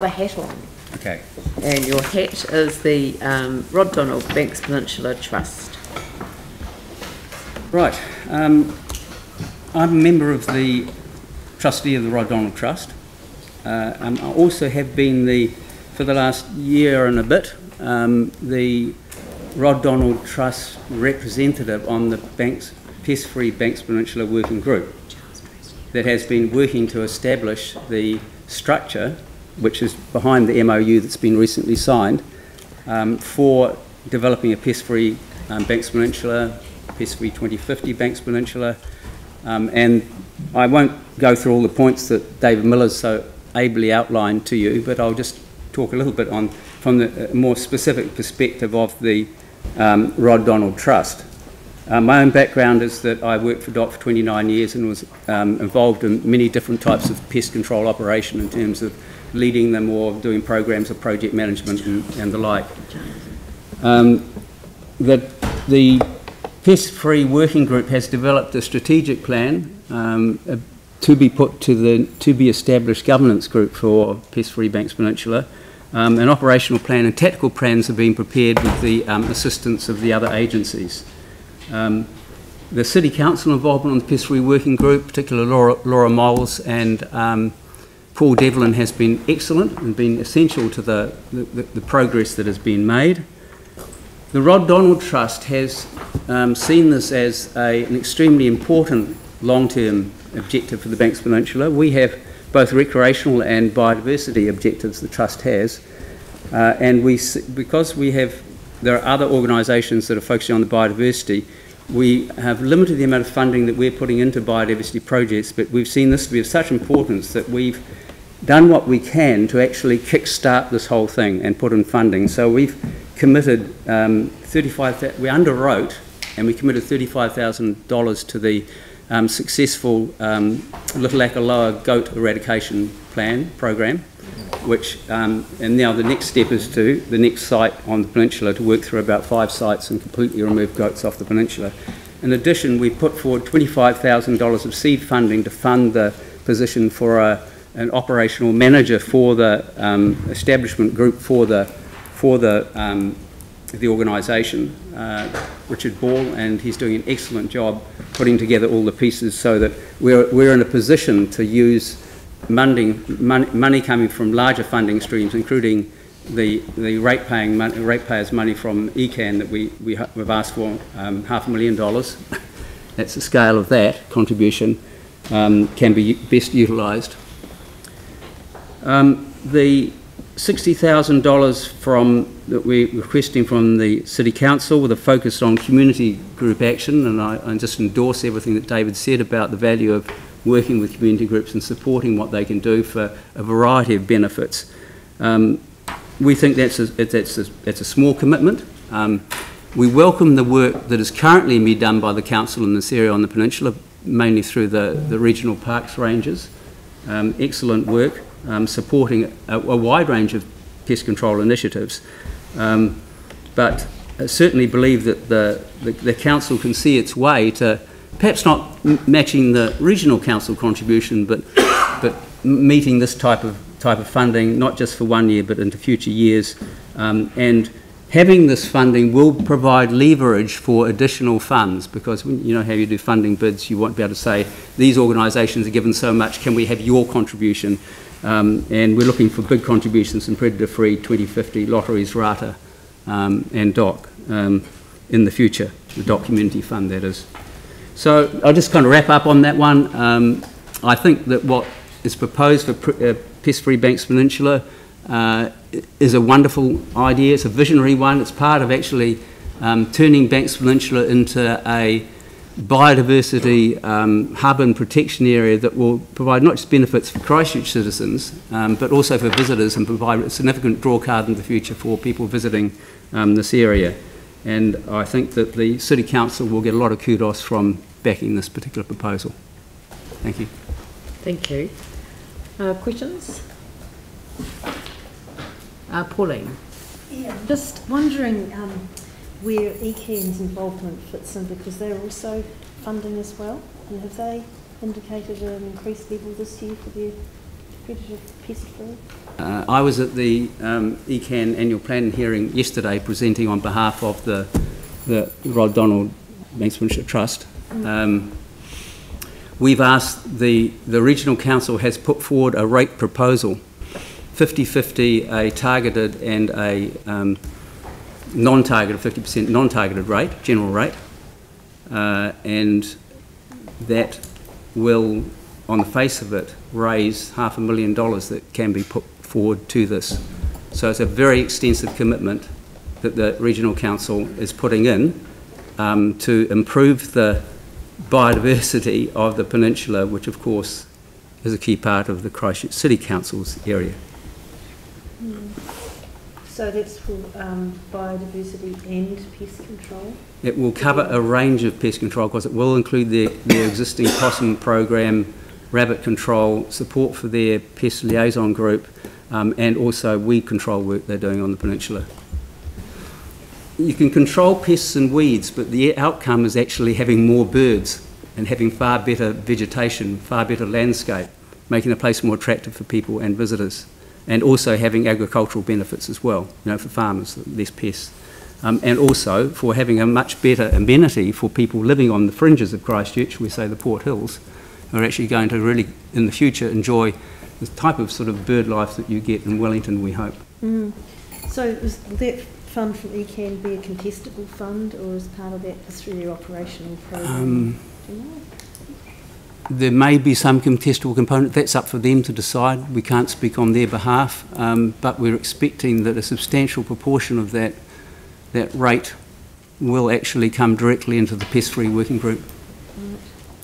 a hat on, Okay. and your hat is the um, Rod Donald Banks Peninsula Trust. Right. Um, I'm a member of the trustee of the Rod Donald Trust. Uh, um, I also have been the, for the last year and a bit, um, the Rod Donald Trust representative on the Banks, Pest-Free Banks Peninsula Working Group that has been working to establish the structure, which is behind the MOU that's been recently signed, um, for developing a pest-free um, Banks Peninsula, pest-free 2050 Banks Peninsula, um, and I won't go through all the points that David Miller's so ably outlined to you, but I'll just talk a little bit on from the uh, more specific perspective of the um, Rod Donald Trust. Uh, my own background is that I worked for DOC for 29 years and was um, involved in many different types of pest control operation in terms of leading them or doing programs of project management and, and the like. Um, the, the Pest Free Working Group has developed a strategic plan um, uh, to be put to the to be established governance group for Pest Free Banks Peninsula. Um, an operational plan and tactical plans have been prepared with the um, assistance of the other agencies. Um, the City Council involvement on the Pest Free Working Group, particularly Laura, Laura Molles and um, Paul Devlin has been excellent and been essential to the, the, the progress that has been made. The Rod Donald Trust has um, seen this as a, an extremely important long-term objective for the Banks Peninsula. We have both recreational and biodiversity objectives the Trust has, uh, and we, because we have, there are other organisations that are focusing on the biodiversity, we have limited the amount of funding that we're putting into biodiversity projects, but we've seen this to be of such importance that we've done what we can to actually kick-start this whole thing and put in funding. So we've committed um, 35, we underwrote and we committed $35,000 to the um, successful um, Little Akaloa goat eradication plan program, which, um, and now the next step is to the next site on the peninsula to work through about five sites and completely remove goats off the peninsula. In addition, we put forward $25,000 of seed funding to fund the position for a, an operational manager for the um, establishment group for the, for the um, the organisation, uh, Richard Ball, and he's doing an excellent job putting together all the pieces so that we're, we're in a position to use money, money, money coming from larger funding streams, including the, the rate paying money, ratepayers' money from ECAN that we, we, have asked for um, half a million dollars. That's the scale of that contribution, um, can be best utilised. Um, the $60,000 from that we're requesting from the City Council with a focus on community group action and I, I, just endorse everything that David said about the value of working with community groups and supporting what they can do for a variety of benefits. Um, we think that's a, that's a, that's a small commitment. Um, we welcome the work that is currently being done by the Council in this area on the peninsula, mainly through the, the regional parks rangers. Um, excellent work um, supporting a, a, wide range of pest control initiatives. Um, but I certainly believe that the, the, the, council can see its way to perhaps not matching the regional council contribution, but, but meeting this type of, type of funding, not just for one year, but into future years. Um, and having this funding will provide leverage for additional funds because you know how you do funding bids, you won't be able to say, these organisations are given so much, can we have your contribution? Um, and we're looking for big contributions in predator-free 2050 lotteries, RATA um, and DOC um, in the future, the DOC Community Fund that is. So I'll just kind of wrap up on that one. Um, I think that what is proposed for uh, Pest-Free Banks Peninsula uh, is a wonderful idea. It's a visionary one. It's part of actually um, turning Banks Peninsula into a biodiversity um, hub and protection area that will provide not just benefits for Christchurch citizens, um, but also for visitors and provide a significant draw card in the future for people visiting um, this area. And I think that the City Council will get a lot of kudos from backing this particular proposal. Thank you. Thank you. Uh, questions? Uh, Pauline. Yeah, just wondering, um, where ECAN's involvement fits in because they're also funding as well. And have they indicated an increased level this year for their predator pest free? Uh, I was at the um, ECAN annual plan hearing yesterday presenting on behalf of the, the Rod Donald Banks Peninsula Trust. Um, we've asked, the, the regional council has put forward a rate proposal, 50-50, a targeted and a um, non-targeted, 50% non-targeted rate, general rate. Uh, and that will, on the face of it, raise half a million dollars that can be put forward to this. So it's a very extensive commitment that the Regional Council is putting in um, to improve the biodiversity of the peninsula, which of course is a key part of the Christchurch City Council's area. So that's for um, biodiversity and pest control? It will cover a range of pest control because it will include their, their existing possum program, rabbit control, support for their pest liaison group, um, and also weed control work they're doing on the peninsula. You can control pests and weeds, but the outcome is actually having more birds and having far better vegetation, far better landscape, making the place more attractive for people and visitors, and also having agricultural benefits as well, you know, for farmers, less pests. Um, and also for having a much better amenity for people living on the fringes of Christchurch, we say the Port Hills, who are actually going to really, in the future, enjoy the type of sort of bird life that you get in Wellington, we hope. Mm. So is that fund from ECAN be a contestable fund or is part of that through their operational program? Um, Do you know? There may be some contestable component, that's up for them to decide. We can't speak on their behalf, um, but we're expecting that a substantial proportion of that, that rate will actually come directly into the pest-free working group.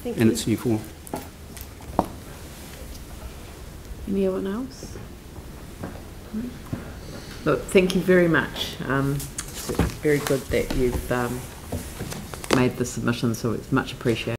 Thank in you. its new form. Anyone else? Look, thank you very much. Um, it's very good that you've um, made the submission, so it's much appreciated.